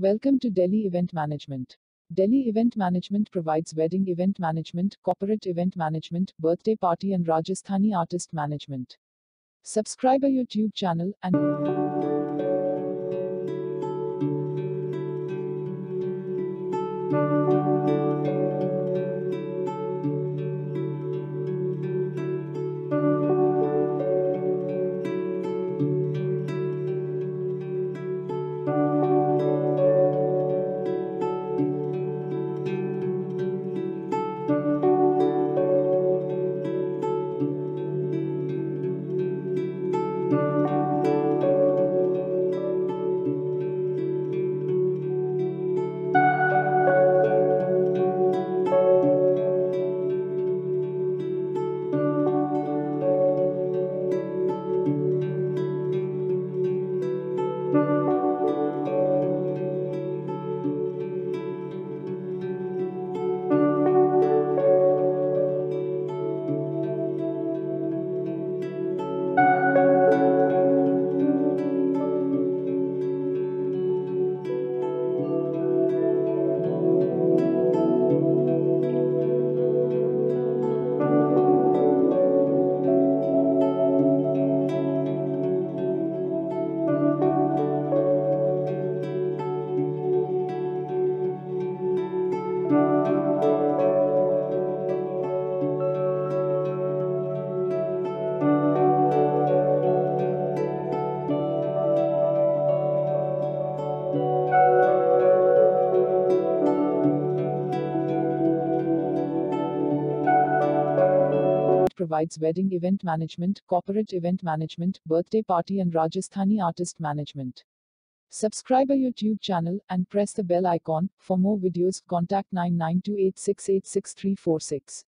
Welcome to Delhi Event Management. Delhi Event Management provides wedding event management, corporate event management, birthday party, and Rajasthani artist management. Subscribe our YouTube channel and provides wedding event management, corporate event management, birthday party, and Rajasthani artist management. Subscribe our YouTube channel and press the bell icon. For more videos, contact 9928686346.